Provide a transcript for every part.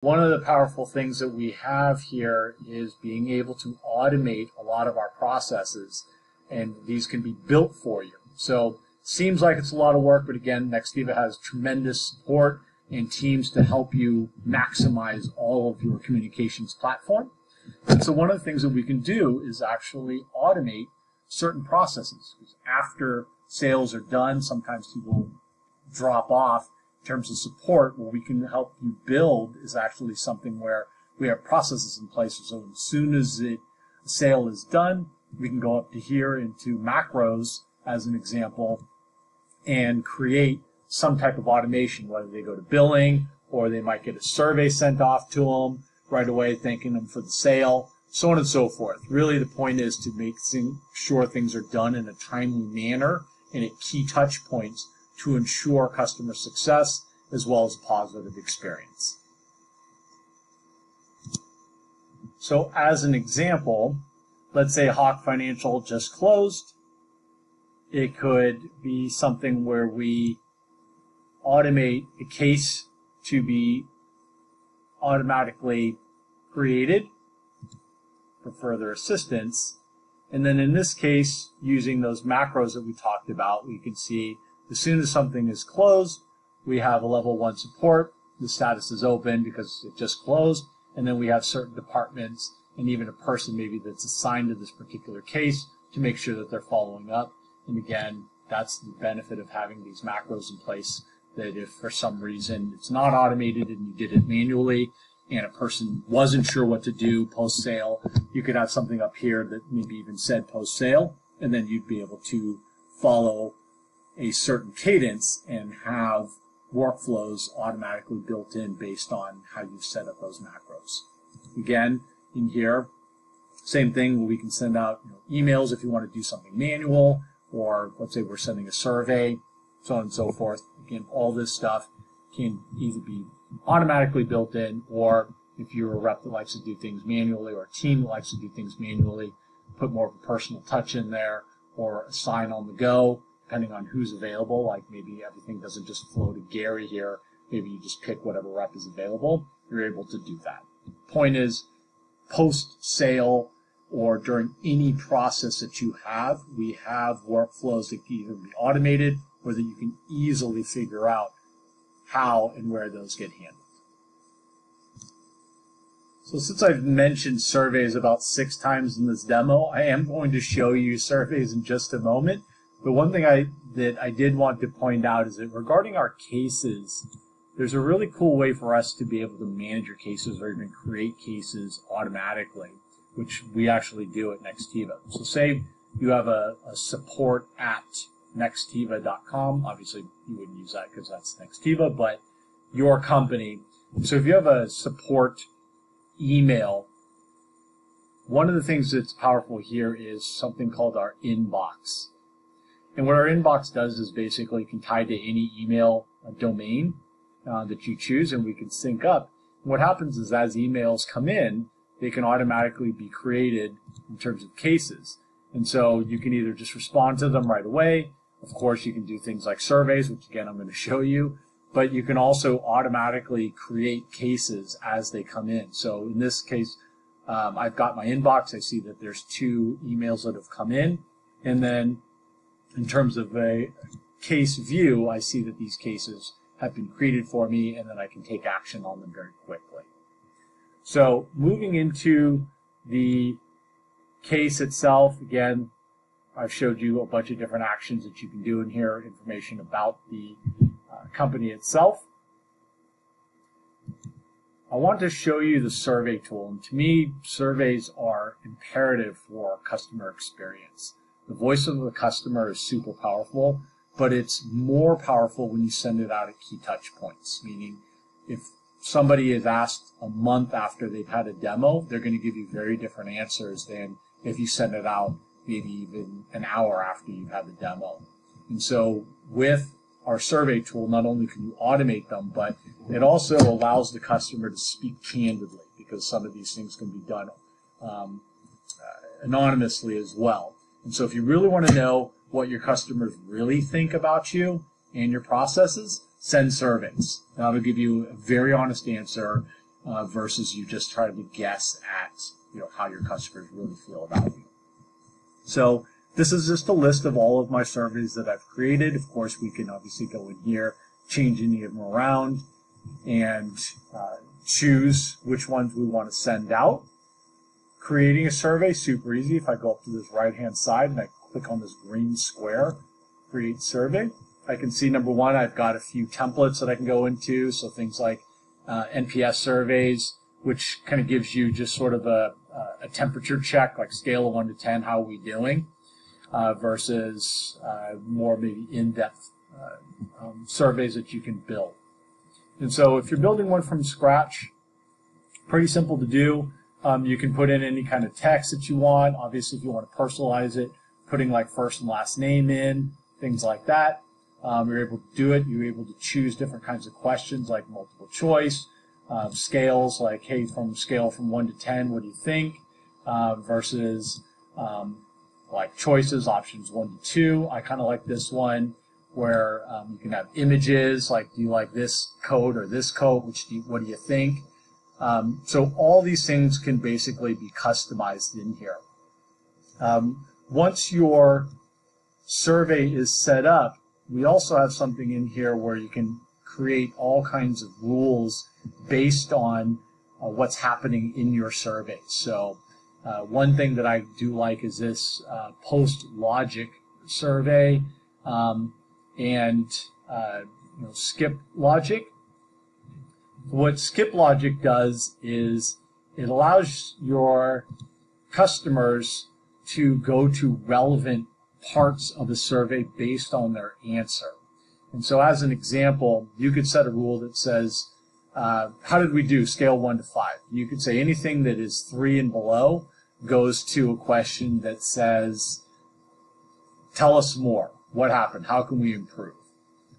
One of the powerful things that we have here is being able to automate a lot of our processes, and these can be built for you. So it seems like it's a lot of work, but again, Nextiva has tremendous support and teams to help you maximize all of your communications platform. And so one of the things that we can do is actually automate certain processes. After sales are done, sometimes people drop off terms of support, what we can help you build is actually something where we have processes in place. So as soon as it, a sale is done, we can go up to here into macros as an example and create some type of automation, whether they go to billing or they might get a survey sent off to them right away, thanking them for the sale, so on and so forth. Really, the point is to make sure things are done in a timely manner and at key touch points to ensure customer success as well as a positive experience. So as an example, let's say Hawk Financial just closed. It could be something where we automate a case to be automatically created for further assistance. And then in this case, using those macros that we talked about, we can see as soon as something is closed, we have a level one support. The status is open because it just closed. And then we have certain departments and even a person maybe that's assigned to this particular case to make sure that they're following up. And again, that's the benefit of having these macros in place that if for some reason it's not automated and you did it manually and a person wasn't sure what to do post sale, you could have something up here that maybe even said post sale, and then you'd be able to follow a certain cadence and have workflows automatically built in based on how you set up those macros. Again, in here, same thing, we can send out you know, emails if you want to do something manual, or let's say we're sending a survey, so on and so forth. Again, all this stuff can either be automatically built in, or if you're a rep that likes to do things manually, or a team that likes to do things manually, put more of a personal touch in there, or a sign on the go, depending on who's available. Like maybe everything doesn't just flow to Gary here. Maybe you just pick whatever rep is available. You're able to do that. Point is, post sale or during any process that you have, we have workflows that can either be automated or that you can easily figure out how and where those get handled. So since I've mentioned surveys about six times in this demo, I am going to show you surveys in just a moment. But one thing I that I did want to point out is that regarding our cases, there's a really cool way for us to be able to manage your cases or even create cases automatically, which we actually do at Nextiva. So say you have a, a support at nextiva.com. Obviously, you wouldn't use that because that's Nextiva, but your company. So if you have a support email, one of the things that's powerful here is something called our inbox. And what our inbox does is basically can tie to any email domain uh, that you choose and we can sync up. And what happens is as emails come in, they can automatically be created in terms of cases. And so you can either just respond to them right away. Of course, you can do things like surveys, which again, I'm going to show you, but you can also automatically create cases as they come in. So in this case, um, I've got my inbox. I see that there's two emails that have come in. And then in terms of a case view, I see that these cases have been created for me and that I can take action on them very quickly. So moving into the case itself, again, I've showed you a bunch of different actions that you can do in here, information about the uh, company itself. I want to show you the survey tool, and to me, surveys are imperative for customer experience. The voice of the customer is super powerful, but it's more powerful when you send it out at key touch points, meaning if somebody is asked a month after they've had a demo, they're going to give you very different answers than if you send it out maybe even an hour after you've had the demo. And so with our survey tool, not only can you automate them, but it also allows the customer to speak candidly because some of these things can be done um, uh, anonymously as well. And so if you really want to know what your customers really think about you and your processes, send surveys. That'll give you a very honest answer. uh, versus you just trying to guess at you know how your customers really feel about you. So this is just a list of all of my surveys that I've created. Of course, we can obviously go in here, change any of them around, and uh, choose which ones we want to send out. Creating a survey, super easy. If I go up to this right-hand side and I click on this green square, create survey, I can see number one, I've got a few templates that I can go into. So things like uh, NPS surveys, which kind of gives you just sort of a, a temperature check, like scale of one to 10, how are we doing? Uh, versus uh, more maybe in-depth uh, um, surveys that you can build. And so if you're building one from scratch, pretty simple to do. Um, you can put in any kind of text that you want. Obviously, if you want to personalize it, putting like first and last name in, things like that. Um, you're able to do it. You're able to choose different kinds of questions like multiple choice, uh, scales like, hey, from scale from 1 to 10, what do you think? Uh, versus um, like choices, options 1 to 2. I kind of like this one where um, you can have images like, do you like this coat or this coat? Which do you, what do you think? Um, so all these things can basically be customized in here. Um, once your survey is set up, we also have something in here where you can create all kinds of rules based on uh, what's happening in your survey. So uh, one thing that I do like is this uh, post logic survey um, and uh, you know, skip logic. What skip logic does is it allows your customers to go to relevant parts of the survey based on their answer. And so as an example, you could set a rule that says, uh, how did we do scale 1 to 5? You could say anything that is 3 and below goes to a question that says, tell us more. What happened? How can we improve?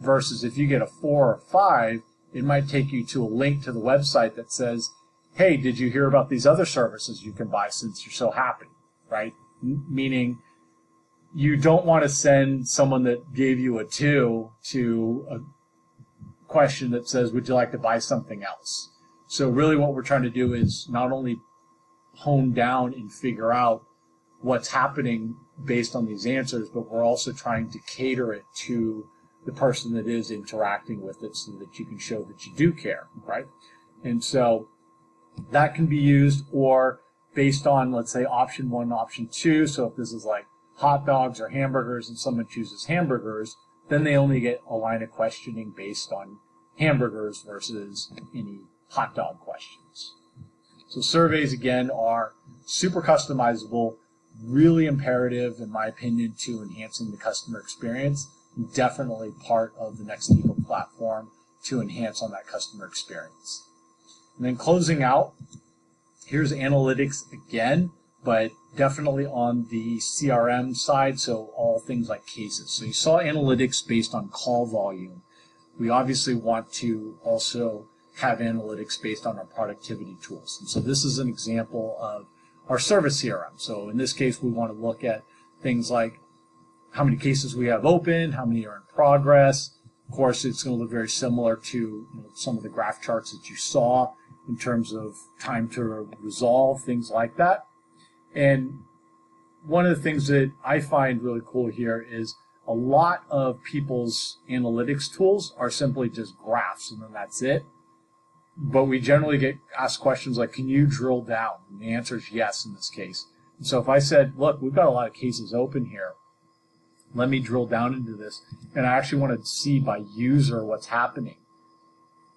Versus if you get a 4 or 5, it might take you to a link to the website that says, hey, did you hear about these other services you can buy since you're so happy, right? Meaning you don't want to send someone that gave you a two to a question that says, would you like to buy something else? So really what we're trying to do is not only hone down and figure out what's happening based on these answers, but we're also trying to cater it to the person that is interacting with it so that you can show that you do care, right? And so that can be used or based on, let's say, option one, option two. So if this is like hot dogs or hamburgers and someone chooses hamburgers, then they only get a line of questioning based on hamburgers versus any hot dog questions. So surveys again are super customizable, really imperative in my opinion to enhancing the customer experience. Definitely part of the Nextiva platform to enhance on that customer experience. And then closing out, here's analytics again but definitely on the CRM side, so all things like cases. So you saw analytics based on call volume. We obviously want to also have analytics based on our productivity tools. And so this is an example of our service CRM. So in this case, we want to look at things like how many cases we have open, how many are in progress. Of course, it's going to look very similar to you know, some of the graph charts that you saw in terms of time to resolve, things like that. And one of the things that I find really cool here is a lot of people's analytics tools are simply just graphs and then that's it. But we generally get asked questions like, can you drill down? And the answer is yes in this case. And so if I said, look, we've got a lot of cases open here. Let me drill down into this. And I actually want to see by user what's happening.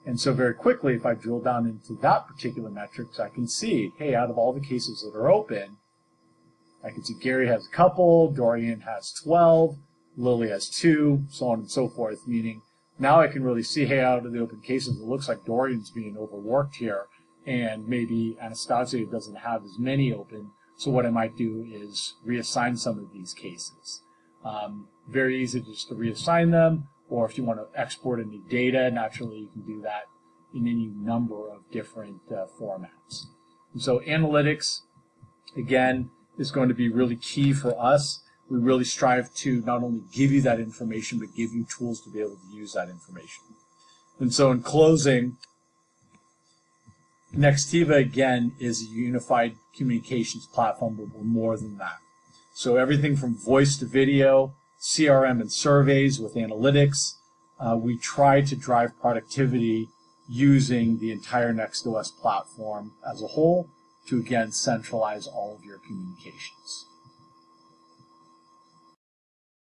And so very quickly, if I drill down into that particular metrics, I can see, hey, out of all the cases that are open, I can see Gary has a couple, Dorian has 12, Lily has two, so on and so forth, meaning now I can really see, hey, out of the open cases, it looks like Dorian's being overworked here, and maybe Anastasia doesn't have as many open, so what I might do is reassign some of these cases. Um, very easy just to reassign them, or if you want to export any data, naturally you can do that in any number of different uh, formats. And so analytics, again, is going to be really key for us. We really strive to not only give you that information, but give you tools to be able to use that information. And so in closing, Nextiva, again, is a unified communications platform, but we're more than that. So everything from voice to video, CRM and surveys with analytics, uh, we try to drive productivity using the entire NextOS platform as a whole to again centralize all of your communications.